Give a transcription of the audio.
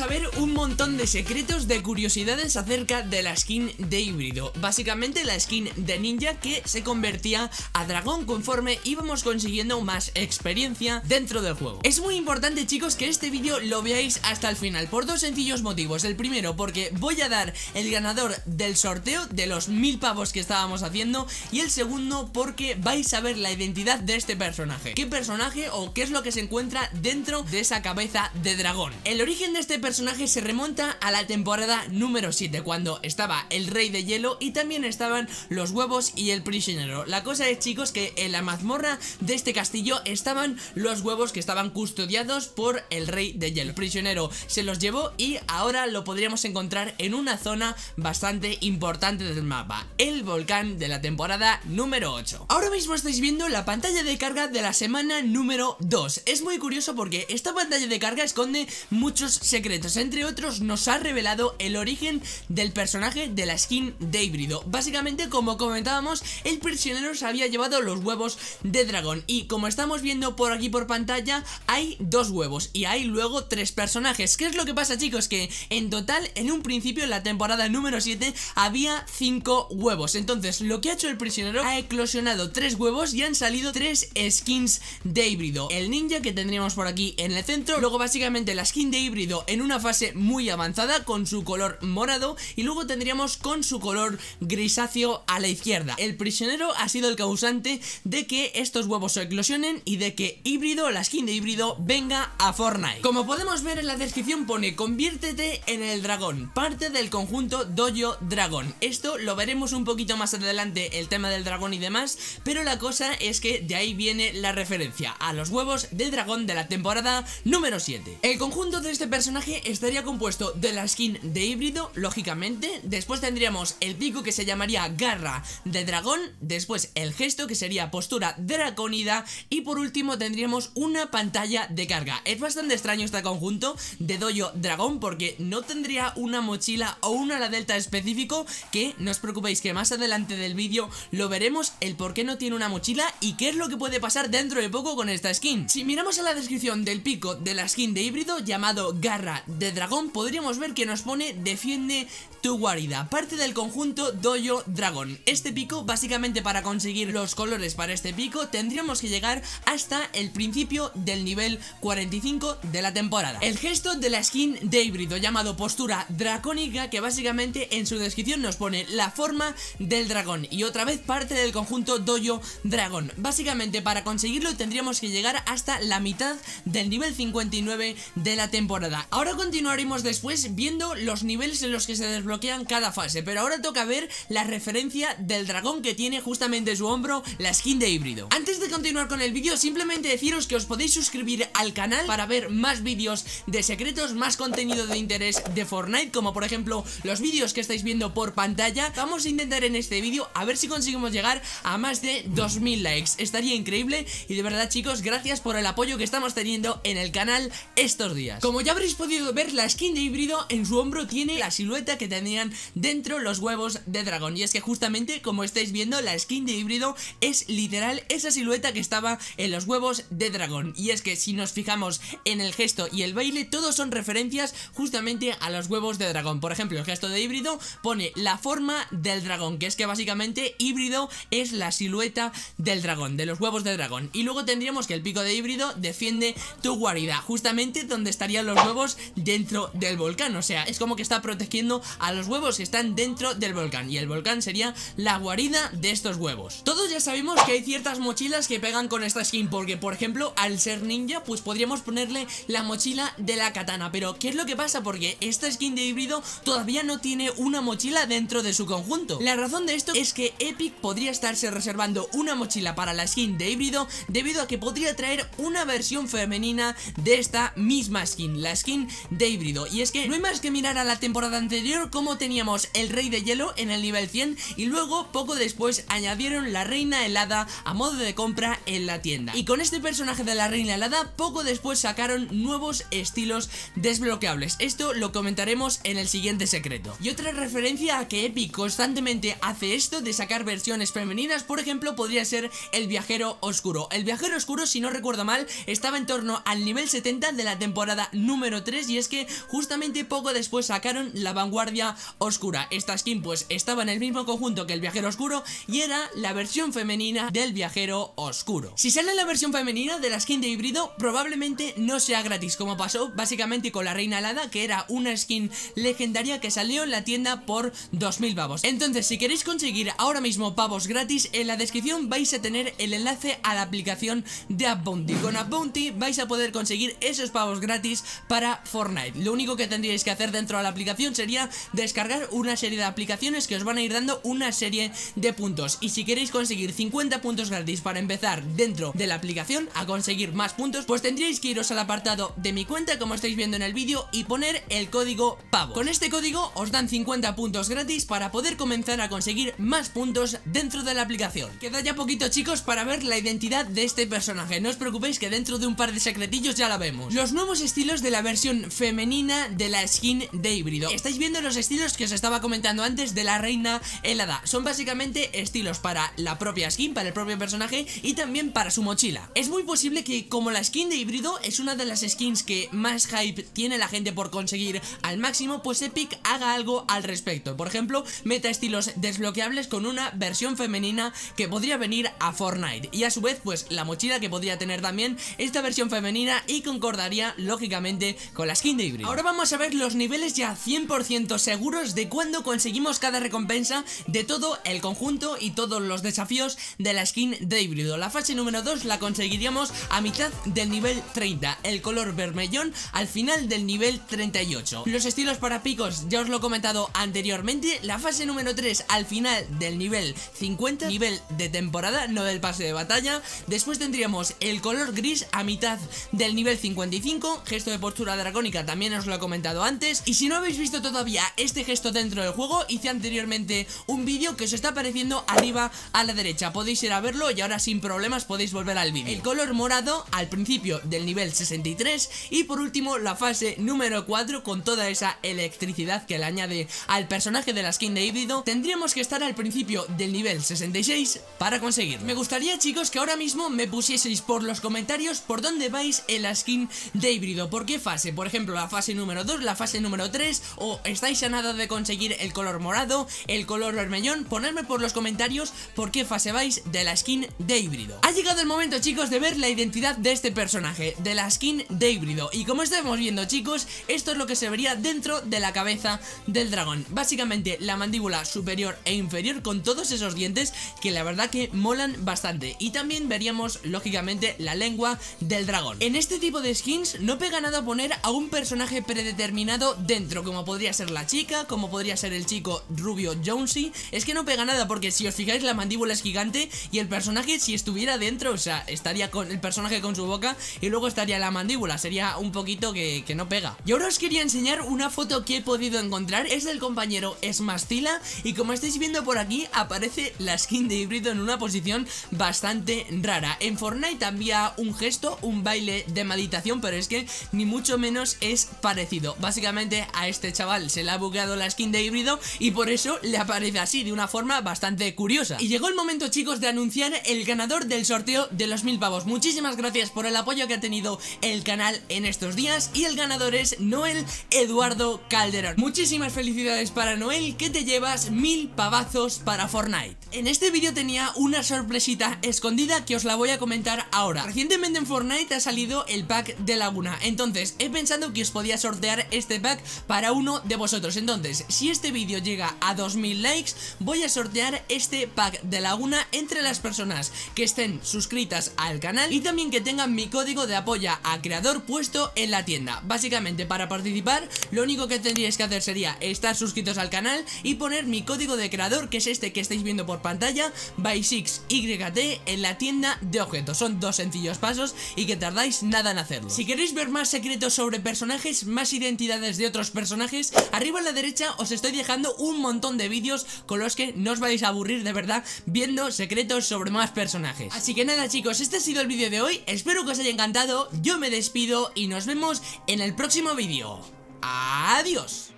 a ver un montón de secretos, de curiosidades acerca de la skin de híbrido. Básicamente la skin de ninja que se convertía a dragón conforme íbamos consiguiendo más experiencia dentro del juego. Es muy importante chicos que este vídeo lo veáis hasta el final por dos sencillos motivos. El primero porque voy a dar el ganador del sorteo de los mil pavos que estábamos haciendo. Y el segundo porque vais a ver la identidad de este personaje. ¿Qué personaje o qué es lo que se encuentra dentro de esa cabeza de dragón? El origen de este personaje se remonta a la temporada número 7 Cuando estaba el rey de hielo y también estaban los huevos y el prisionero. La cosa es chicos que en la mazmorra de este castillo estaban los huevos que estaban custodiados por el rey de hielo. El prisionero se los llevó y ahora lo podríamos encontrar en una zona bastante importante del mapa El volcán de la temporada número 8 Ahora mismo estáis viendo la pantalla de carga de la semana número 2 Es muy curioso porque esta pantalla de carga esconde muchos secretos Entre otros nos ha revelado el origen del personaje de la skin de híbrido. Básicamente como comentábamos el prisionero se había llevado los huevos de dragón. Y como estamos viendo por aquí por pantalla hay dos huevos y hay luego tres personajes. ¿Qué es lo que pasa chicos? Que en total en un principio en la temporada número 7 había cinco huevos. Entonces lo que ha hecho el prisionero ha eclosionado tres huevos y han salido tres skins de híbrido. El ninja que tendríamos por aquí en el centro Luego básicamente la skin de híbrido en una fase muy avanzada con su color morado Y luego tendríamos con su color grisáceo a la izquierda. El prisionero ha sido el causante de que estos huevos se eclosionen Y de que híbrido, la skin de híbrido venga a Fortnite. Como podemos ver en la descripción pone conviértete en el dragón Parte del conjunto Dojo Dragón Esto lo veremos un poquito más adelante el tema del dragón y demás Pero la cosa es que de ahí viene la referencia a los huevos de dragón de la temporada número 7 El conjunto de este personaje estaría compuesto de la skin de híbrido, lógicamente. Después tendríamos el pico que se llamaría garra de dragón. Después el gesto que sería postura dracónida. Y por último tendríamos una pantalla de carga. Es bastante extraño este conjunto de Dojo Dragón Porque no tendría una mochila o un ala delta específico Que no os preocupéis que más adelante del vídeo lo veremos El por qué no tiene una mochila y qué es lo que puede pasar dentro de poco con esta skin. Si miramos a la descripción del pico de la skin de híbrido llamado garra de dragón Podríamos ver que nos pone defiende tu guarida. Parte del conjunto Dojo Dragón Este pico básicamente para conseguir los colores para este pico Tendríamos que llegar hasta el principio del nivel 45 de la temporada. El gesto de la skin de híbrido llamado postura dracónica Que básicamente en su descripción nos pone la forma del dragón. Y otra vez parte del conjunto Dojo Dragón Básicamente para conseguirlo tendríamos que llegar hasta la mitad del nivel 59 de la temporada. Ahora continuaremos después viendo los niveles en los que se desbloquean cada fase Pero ahora toca ver la referencia del dragón que tiene justamente en su hombro la skin de híbrido. Antes de continuar con el vídeo simplemente deciros que os podéis suscribir al canal para ver más vídeos de secretos, más contenido de interés de Fortnite Como por ejemplo los vídeos que estáis viendo por pantalla. Vamos a intentar en este vídeo a ver si conseguimos llegar a más de 2000 likes. Estaría increíble y de verdad chicos gracias por el apoyo que estamos teniendo en el canal estos días. Como ya habréis podido ver la skin de híbrido en su hombro tiene la silueta que tenían dentro los huevos de dragón. Y es que justamente como estáis viendo la skin de híbrido es literal esa silueta que estaba en los huevos de dragón. Y es que si nos fijamos en el gesto y el baile todos son referencias justamente a los huevos de dragón. Por ejemplo el gesto de híbrido pone la forma del dragón Que es que básicamente híbrido es la silueta del dragón, de los huevos de dragón. Y luego tendríamos que el pico de híbrido defiende tu guarida Justamente donde estarían los huevos dentro del volcán. O sea, es como que está protegiendo a los huevos que están dentro del volcán. Y el volcán sería la guarida de estos huevos. Todos ya sabemos que hay ciertas mochilas que pegan con esta skin Porque, por ejemplo, al ser ninja, pues podríamos ponerle la mochila de la katana. Pero, ¿qué es lo que pasa? Porque esta skin de híbrido todavía no tiene una mochila dentro de su conjunto. La razón de esto es que Epic podría estarse reservando una mochila para la skin de híbrido Debido a que podría traer una versión femenina de esta misma skin. La skin de híbrido. Y es que no hay más que mirar a la temporada anterior como teníamos el rey de hielo en el nivel 100 Y luego poco después añadieron la reina helada a modo de compra en la tienda. Y con este personaje de la reina helada poco después sacaron nuevos estilos desbloqueables. Esto lo comentaremos en el siguiente secreto. Y otra referencia a que Epic constantemente hace esto de sacar versiones femeninas Por ejemplo podría ser el viajero oscuro. El viajero oscuro si no recuerdo mal estaba en torno al nivel 70 de la temporada número 3 y es que justamente poco después sacaron la vanguardia oscura. Esta skin pues estaba en el mismo conjunto que el viajero oscuro y era la versión femenina del viajero oscuro. Si sale la versión femenina de la skin de híbrido, probablemente no sea gratis, como pasó básicamente con la reina alada, que era una skin legendaria que salió en la tienda por 2000 pavos. Entonces, si queréis conseguir ahora mismo pavos gratis, en la descripción vais a tener el enlace a la aplicación de Bounty. Con Bounty vais a poder conseguir esos pavos gratis para Fortnite. Lo único que tendríais que hacer dentro de la aplicación sería descargar una serie de aplicaciones que os van a ir dando una serie de puntos. Y si queréis conseguir 50 puntos gratis para empezar dentro de la aplicación a conseguir más puntos, pues tendríais que iros al apartado de mi cuenta, como estáis viendo en el vídeo, y poner el código PAVO. Con este código os dan 50 puntos gratis para poder comenzar a conseguir más puntos dentro de la aplicación. Queda ya poquito chicos para ver la identidad de este personaje, no os preocupéis que dentro de un par de secretillos ya la vemos. Los nuevos estilos de la versión femenina de la skin de híbrido. Estáis viendo los estilos que os estaba comentando antes de la reina helada. Son básicamente estilos para la propia skin, para el propio personaje y también para su mochila. Es muy posible que como la skin de híbrido es una de las skins que más hype tiene la gente por conseguir al máximo, pues Epic haga algo al respecto. Por ejemplo, meta estilos desbloqueables con una versión femenina que podría venir a Fortnite. Y a su vez, pues la mochila que podría tener también esta versión femenina y concordaría lógicamente con la skin de híbrido. Ahora vamos a ver los niveles ya 100% seguros de cuando conseguimos cada recompensa de todo el conjunto y todos los desafíos de la skin de híbrido. La fase número 2 la conseguiríamos a mitad del nivel 30, el color vermellón al final del nivel 38. Los estilos para picos ya os lo he comentado anteriormente, la fase número 3 al final del nivel 50, nivel de temporada, no del pase de batalla. Después tendríamos el color gris a mitad del nivel 55, gesto de postura también os lo he comentado antes. Y si no habéis visto todavía este gesto dentro del juego, hice anteriormente un vídeo que os está apareciendo arriba a la derecha. Podéis ir a verlo y ahora sin problemas podéis volver al vídeo. El color morado al principio del nivel 63 y por último la fase número 4 con toda esa electricidad que le añade al personaje de la skin de híbrido, tendríamos que estar al principio del nivel 66 para conseguirlo. Me gustaría chicos que ahora mismo me pusieseis por los comentarios por dónde vais en la skin de híbrido, por qué fase, por ejemplo la fase número 2, la fase número 3 o estáis a nada de conseguir el color morado, el color vermellón, ponedme por los comentarios por qué fase vais de la skin de híbrido. Ha llegado el momento chicos de ver la identidad de este personaje, de la skin de híbrido y como estamos viendo chicos, esto es lo que se vería dentro de la cabeza del dragón. Básicamente la mandíbula superior e inferior con todos esos dientes que la verdad que molan bastante y también veríamos lógicamente la lengua del dragón. En este tipo de skins no pega nada poner a un personaje predeterminado dentro como podría ser la chica, como podría ser el chico rubio Jonesy, es que no pega nada porque si os fijáis la mandíbula es gigante y el personaje si estuviera dentro, o sea, estaría con el personaje con su boca y luego estaría la mandíbula, sería un poquito que, que no pega. Y ahora os quería enseñar una foto que he podido encontrar, es del compañero Esmastila y como estáis viendo por aquí aparece la skin de híbrido en una posición bastante rara. En Fortnite había un gesto, un baile de meditación, pero es que ni mucho menos es parecido. Básicamente a este chaval se le ha bugueado la skin de híbrido y por eso le aparece así, de una forma bastante curiosa. Y llegó el momento chicos de anunciar el ganador del sorteo de los mil pavos. Muchísimas gracias por el apoyo que ha tenido el canal en estos días y el ganador es Noel Eduardo Calderón. Muchísimas felicidades para Noel que te llevas mil pavazos para Fortnite. En este vídeo tenía una sorpresita escondida que os la voy a comentar ahora. Recientemente en Fortnite ha salido el pack de Laguna, entonces he pensado que os podía sortear este pack para uno de vosotros. Entonces, si este vídeo llega a 2000 likes, voy a sortear este pack de Laguna entre las personas que estén suscritas al canal y también que tengan mi código de apoya a creador puesto en la tienda. Básicamente para participar lo único que tendríais que hacer sería estar suscritos al canal y poner mi código de creador que es este que estáis viendo por pantalla by6yt en la tienda de objetos. Son dos sencillos pasos y que tardáis nada en hacerlo. Si queréis ver más secretos sobre personajes, más identidades de otros personajes, arriba a la derecha os estoy dejando un montón de vídeos con los que no os vais a aburrir de verdad viendo secretos sobre más personajes. Así que nada chicos, este ha sido el vídeo de hoy, espero que os haya encantado, yo me despido y nos vemos en el próximo vídeo. Adiós.